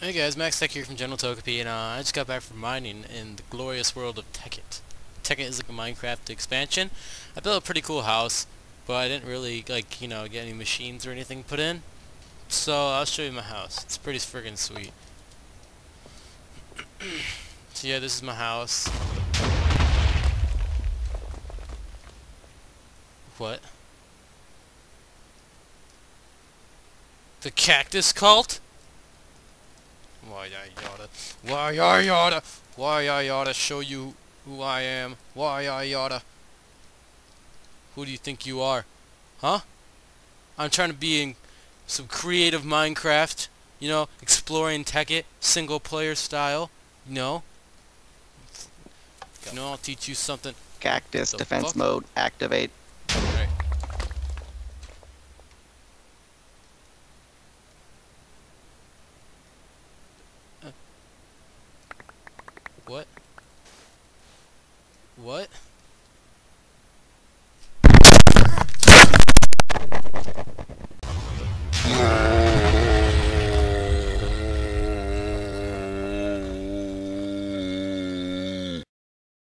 Hey guys, Max Tech here from General Togepi, and uh, I just got back from mining in the glorious world of Tekkit. Tekkit is like a Minecraft expansion. I built a pretty cool house, but I didn't really, like, you know, get any machines or anything put in. So, I'll show you my house. It's pretty friggin' sweet. so yeah, this is my house. What? The Cactus Cult? Why I oughta, why I oughta, why I oughta show you who I am, why I oughta. Who do you think you are? Huh? I'm trying to be in some creative Minecraft, you know, exploring Tekkit, single player style, you know. You know, I'll teach you something. Cactus defense fuck? mode activate. Alright. Uh. What? What?